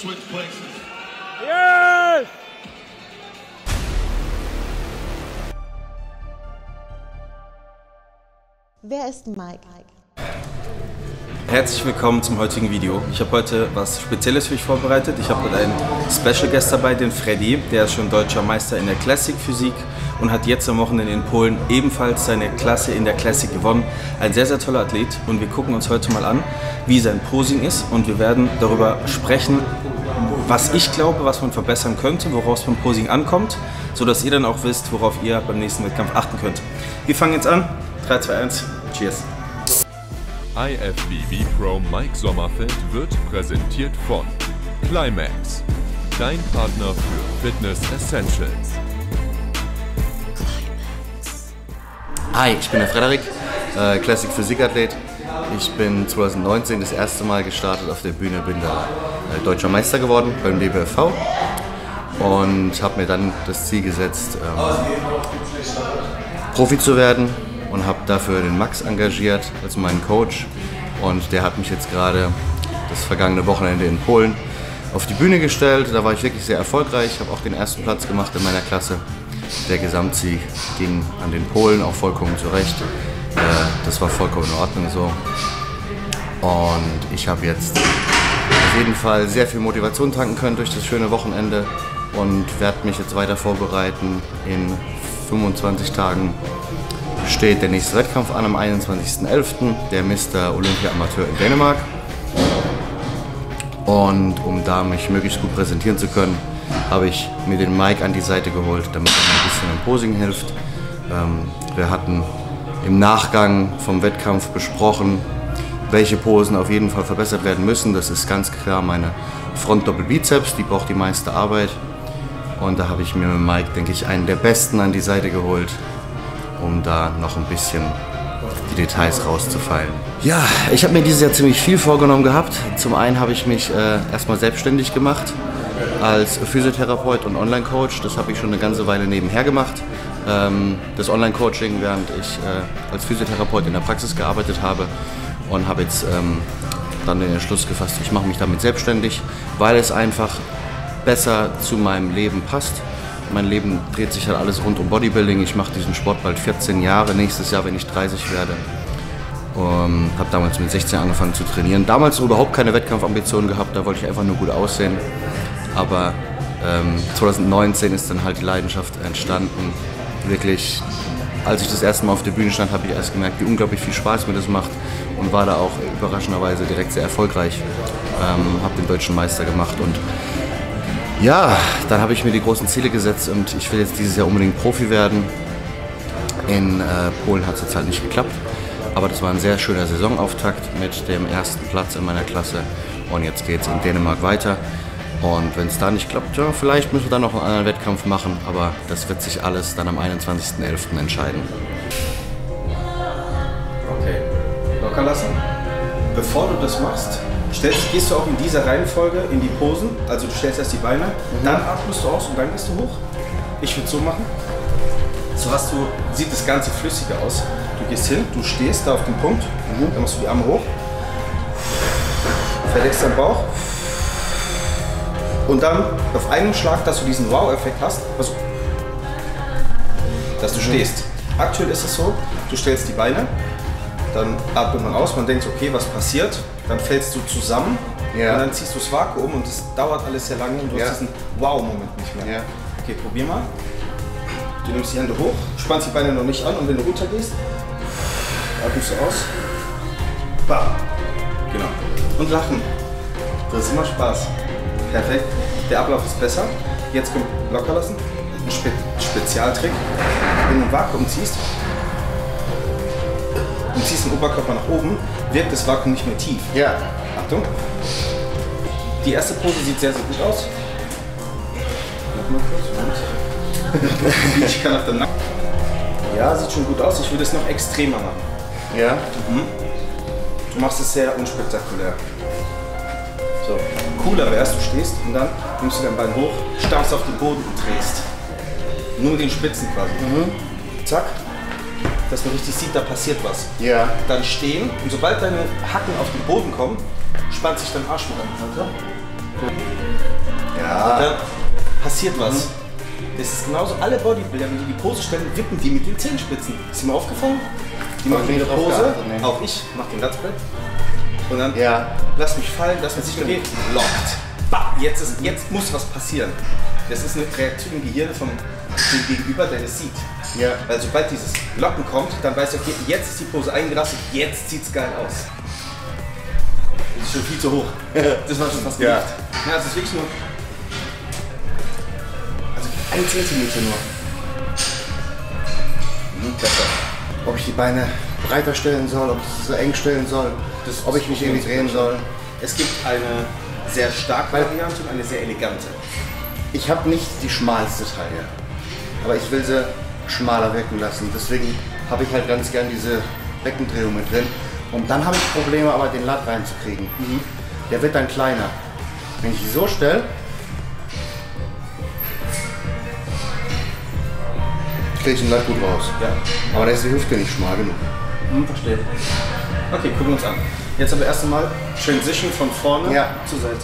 Switch places. Yes! Wer ist Mike? Herzlich willkommen zum heutigen Video. Ich habe heute was Spezielles für euch vorbereitet. Ich habe einen Special Guest dabei, den Freddy. Der ist schon deutscher Meister in der Classic Physik und hat jetzt am Wochenende in Polen ebenfalls seine Klasse in der Classic gewonnen. Ein sehr, sehr toller Athlet und wir gucken uns heute mal an, wie sein Posing ist und wir werden darüber sprechen, was ich glaube, was man verbessern könnte, woraus beim Posing ankommt, sodass ihr dann auch wisst, worauf ihr beim nächsten Wettkampf achten könnt. Wir fangen jetzt an. 3, 2, 1. Cheers. IFBB Pro Mike Sommerfeld wird präsentiert von Climax, dein Partner für Fitness Essentials. Hi, ich bin der Frederik, äh, Classic Physikathlet. Ich bin 2019 das erste Mal gestartet auf der Bühne, bin da äh, deutscher Meister geworden beim DBFV und habe mir dann das Ziel gesetzt, ähm, Profi zu werden und habe dafür den Max engagiert als meinen Coach und der hat mich jetzt gerade das vergangene Wochenende in Polen auf die Bühne gestellt. Da war ich wirklich sehr erfolgreich, habe auch den ersten Platz gemacht in meiner Klasse. Der Gesamtsieg ging an den Polen auch vollkommen zurecht. Das war vollkommen in Ordnung so. Und ich habe jetzt auf jeden Fall sehr viel Motivation tanken können durch das schöne Wochenende und werde mich jetzt weiter vorbereiten. In 25 Tagen steht der nächste Wettkampf an am 21.11., der Mr. Olympia Amateur in Dänemark. Und um da mich möglichst gut präsentieren zu können, habe ich mir den Mike an die Seite geholt, damit er mir ein bisschen im Posing hilft. Ähm, wir hatten im Nachgang vom Wettkampf besprochen, welche Posen auf jeden Fall verbessert werden müssen. Das ist ganz klar meine Front-Doppel-Bizeps, die braucht die meiste Arbeit. Und da habe ich mir mit Mike, denke ich, einen der besten an die Seite geholt, um da noch ein bisschen die Details rauszufallen. Ja, ich habe mir dieses Jahr ziemlich viel vorgenommen gehabt. Zum einen habe ich mich äh, erstmal selbstständig gemacht als Physiotherapeut und Online-Coach. Das habe ich schon eine ganze Weile nebenher gemacht. Ähm, das Online-Coaching, während ich äh, als Physiotherapeut in der Praxis gearbeitet habe und habe jetzt ähm, dann den Entschluss gefasst, ich mache mich damit selbstständig, weil es einfach besser zu meinem Leben passt. Mein Leben dreht sich halt alles rund um Bodybuilding. Ich mache diesen Sport bald 14 Jahre. Nächstes Jahr, wenn ich 30 werde. Ähm, habe damals mit 16 angefangen zu trainieren. Damals überhaupt keine Wettkampfambitionen gehabt. Da wollte ich einfach nur gut aussehen. Aber ähm, 2019 ist dann halt die Leidenschaft entstanden. Wirklich, als ich das erste Mal auf der Bühne stand, habe ich erst gemerkt, wie unglaublich viel Spaß mir das macht und war da auch überraschenderweise direkt sehr erfolgreich. Ähm, habe den deutschen Meister gemacht und ja, dann habe ich mir die großen Ziele gesetzt und ich will jetzt dieses Jahr unbedingt Profi werden. In äh, Polen hat es jetzt halt nicht geklappt, aber das war ein sehr schöner Saisonauftakt mit dem ersten Platz in meiner Klasse und jetzt geht es in Dänemark weiter. Und wenn es da nicht klappt, ja, vielleicht müssen wir dann noch einen anderen Wettkampf machen, aber das wird sich alles dann am 21.11. entscheiden. Okay, locker lassen. Bevor du das machst, stellst, gehst du auch in dieser Reihenfolge in die Posen. Also du stellst erst die Beine, dann atmest du aus und dann gehst du hoch. Ich würde so machen. So hast du, sieht das Ganze flüssiger aus. Du gehst hin, du stehst da auf dem Punkt, dann machst du die Arme hoch, verlegst deinen Bauch und dann auf einen Schlag, dass du diesen Wow-Effekt hast, also, dass du stehst. Aktuell ist es so, du stellst die Beine, dann atmet man aus, man denkt, okay, was passiert? Dann fällst du zusammen Ja. und dann ziehst du das Vakuum und es dauert alles sehr lange und du Ja. hast diesen Wow-Moment nicht mehr. Ja. Okay, probier mal. Du nimmst die Hände hoch, spannst die Beine noch nicht an und wenn du runtergehst, atmest du aus. Bam. Genau. Und lachen. Das ist immer Spaß. Perfekt. Der Ablauf ist besser. Jetzt kommt locker lassen. Ein Spe Spezialtrick. Wenn du ein Vakuum ziehst und ziehst den Oberkörper nach oben, wirkt das Vakuum nicht mehr tief. Ja. Achtung. Die erste Pose sieht sehr, sehr gut aus. Ich kann auf den Nacken. Ja, sieht schon gut aus. Ich würde es noch extremer machen. Ja. Du machst es sehr unspektakulär. Cooler wärst, du stehst und dann nimmst du dein Bein hoch, stampfst auf den Boden und drehst. Nur mit den Spitzen quasi. Zack. Dass man richtig sieht, da passiert was. Ja. Dann stehen und sobald deine Hacken auf den Boden kommen, spannt sich dein Arsch mit an. Ja. Dann passiert was. Das ist genauso, alle Bodybuilder, wenn die die Pose stellen, wippen die mit den Zehenspitzen. Ist dir mal aufgefallen? Die machen drauf Pose, auch ich, mach den Ratzbrett. Und dann Ja. lass mich fallen, lass mich sich okay, lockt. Bah, jetzt, ist, jetzt muss was passieren. Das ist eine Reaktion im Gehirn vom dem Gegenüber, der das sieht. Ja. Weil sobald dieses Locken kommt, dann weiß er, okay, jetzt ist die Pose eingerastet, jetzt sieht's geil aus. Das ist schon viel zu hoch. Das war schon fast Ja. gemacht. Ja, es ist wirklich nur. Also ein Zentimeter nur. Mhm, besser. Ob ich die Beine breiter stellen soll, ob ich sie so eng stellen soll, Das ob ich mich irgendwie drehen soll. Es gibt eine sehr starke Variante und eine sehr elegante. Ich habe nicht die schmalste Taille, aber ich will sie schmaler wirken lassen. Deswegen habe ich halt ganz gern diese Beckendrehung mit drin. Und dann habe ich Probleme, aber den Latt reinzukriegen. Der wird dann kleiner. Wenn ich die so stelle, kriege ich den Latt gut raus. Ja. Aber da ist die Hüfte nicht schmal genug. Hm, verstehe. Okay, gucken wir uns an. Jetzt aber erst einmal Transition von vorne Ja. zur Seite.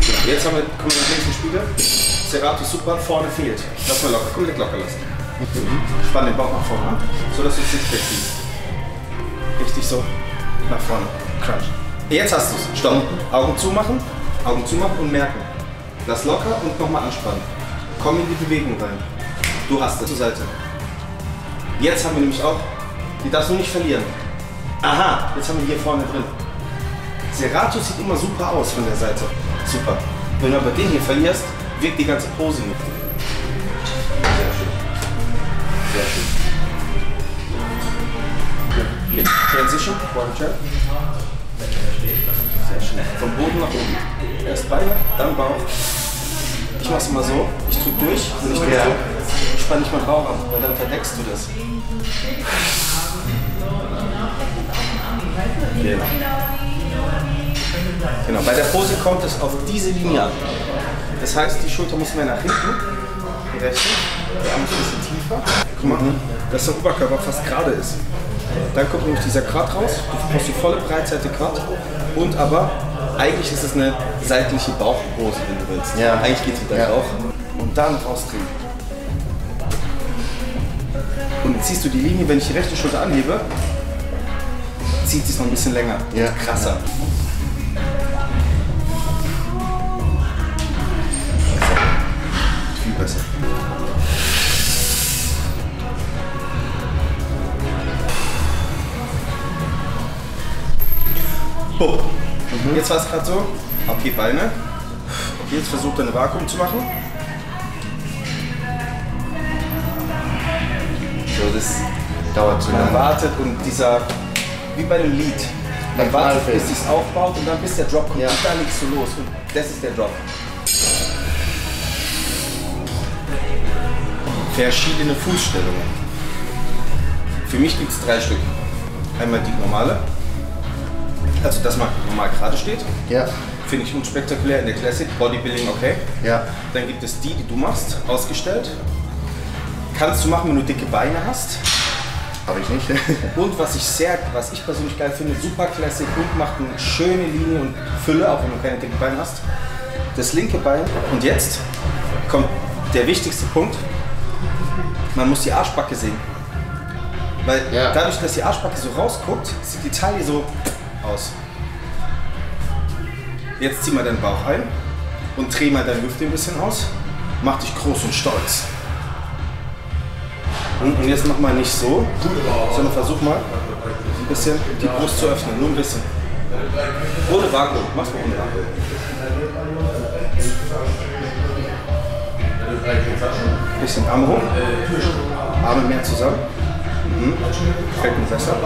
Genau, Jetzt haben wir, kommen wir nach links im Spiegel. Serato super, vorne fehlt. Lass mal locker, komplett locker lassen. Spann den Bauch nach vorne an, so dass du das Sixpack siehst. Richtig so nach vorne. Crunch. Jetzt hast du es. Stopp. Augen zumachen, Augen zumachen und merken. Lass locker und nochmal anspannen. Komm in die Bewegung rein. Du hast es zur Seite. Jetzt haben wir nämlich auch, die darfst du nicht verlieren. Aha, jetzt haben wir hier vorne drin. Serato sieht immer super aus von der Seite. Super. Wenn du aber den hier verlierst, wirkt die ganze Pose nicht. Sehr schön. Sehr schön. Transition, Body Check. Sehr schön. Vom Boden nach oben. Erst Beine, dann Bauch. Ich mach's mal so. Ich drück durch. Wenn ich Ja. drücke, ich meinen Bauch an, weil dann verdeckst du das. Genau. Genau, bei der Pose kommt es auf diese Linie an. Das heißt, die Schulter muss mehr nach hinten, die rechte, der Arm ist ein bisschen tiefer. Guck mal, dass der Oberkörper fast gerade ist. Dann kommt nämlich dieser Quad raus, du brauchst die volle Breitseite Quad und aber eigentlich ist es eine seitliche Bauchpose, wenn du willst. Ja. Eigentlich geht sie dann Ja. auch. Und dann rausdrehen. Und jetzt siehst du die Linie, wenn ich die rechte Schulter anhebe, zieht sie es noch ein bisschen länger. Ja. Krasser. Viel besser. Bupp. Jetzt war es gerade so. Okay, Beine. Okay, jetzt versucht er eine Vakuum zu machen. So, das dauert zu Man lange. wartet und dieser, wie bei einem Lied, man wartet, bis es aufbaut und dann bis der Drop kommt Ja. und dann legst du los und das ist der Drop. Verschiedene Fußstellungen. Für mich gibt es drei Stück. Einmal die normale, also dass man normal gerade steht, Ja, finde ich unspektakulär in der Classic, Bodybuilding okay. ja, Dann gibt es die, die du machst, ausgestellt. Kannst du machen, wenn du dicke Beine hast. habe ich nicht. Und was ich sehr, was ich persönlich geil finde, super Classic und macht eine schöne Linie und Fülle, auch wenn du keine dicken Beine hast. Das linke Bein. Und jetzt kommt der wichtigste Punkt. Man muss die Arschbacke sehen. Weil Ja. dadurch, dass die Arschbacke so rausguckt, sieht die Taille so aus. Jetzt zieh mal deinen Bauch ein und dreh mal deine Hüfte ein bisschen aus. Mach dich groß und stolz. Und und jetzt mach mal nicht so, sondern versuch mal ein bisschen die Brust zu öffnen, nur ein bisschen. Ohne Vakuum, mach's mal ohne Vakuum. Bisschen Arme hoch, Arme mehr zusammen. Mhm. Fällt mir besser.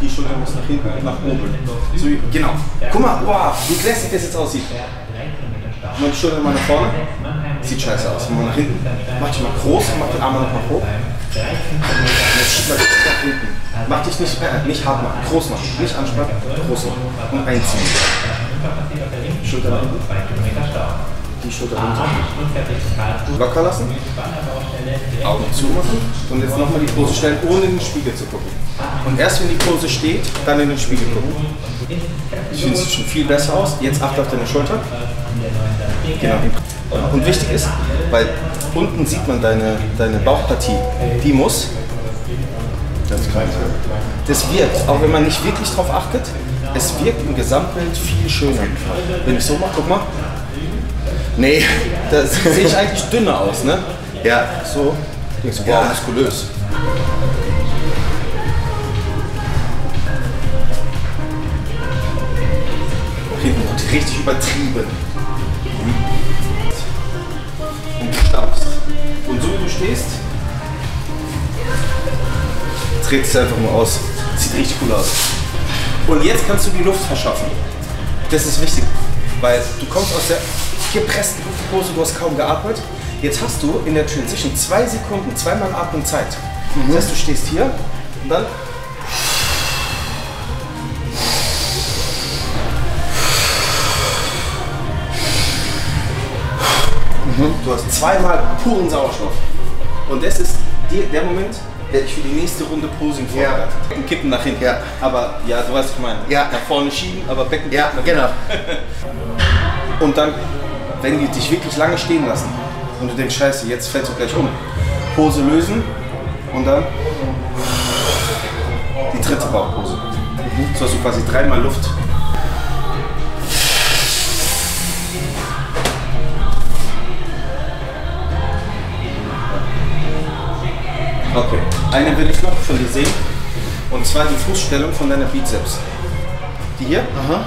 Die Schulter muss nach hinten und nach oben. So, genau. Guck mal, wow, wie classic das jetzt aussieht. Die Schulter mal nach vorne. Sieht scheiße aus. Mal nach hinten. Mach dich mal groß, mach die Arme noch mal hoch. Jetzt schieb mal richtig nach hinten. Mach dich nicht, äh, nicht hart machen, groß machen. Nicht anspannen, groß machen. Und einziehen. Schulter nach hinten. die Schulter runter. Locker lassen. Augen zumachen. Und jetzt nochmal die Pose stellen, ohne in den Spiegel zu gucken. Und erst wenn die Pose steht, dann in den Spiegel gucken. Finde es schon viel besser aus. Jetzt achte auf deine Schulter. Genau. Und wichtig ist, weil unten sieht man deine, deine Bauchpartie, die muss Ganz klein. das wirkt, auch wenn man nicht wirklich drauf achtet, es wirkt im Gesamtbild viel schöner. Wenn ich so mache, guck mal. Nee, da sehe ich eigentlich dünner aus, ne? Ja. So, du, wow, Ja. muskulös. Wird richtig übertrieben. Und du stampfst. Und so wie du stehst, dreht es einfach mal aus. Sieht richtig cool aus. Und jetzt kannst du die Luft verschaffen. Das ist wichtig, weil du kommst aus der gepressten Luftpose, du hast kaum geatmet. Jetzt hast du in der Transition zwei Sekunden, zweimal Atmung Zeit. Das heißt, du stehst hier und dann Du hast zweimal puren Sauerstoff. Und das ist die, der Moment, der dich für die nächste Runde Posing vorbereitet. Becken kippen nach hinten. Ja. Aber ja, du weißt, was ich meine. Ja. Nach vorne schieben, aber Becken Ja, kippen nach hinten. genau. Und dann, wenn die dich wirklich lange stehen lassen und du denkst, scheiße, jetzt fällst du gleich um. Pose lösen und dann die dritte Bauchpose. So hast du quasi dreimal Luft. Eine will ich noch von dir sehen. Und zwar die Fußstellung von deiner Bizeps. Die hier? Aha.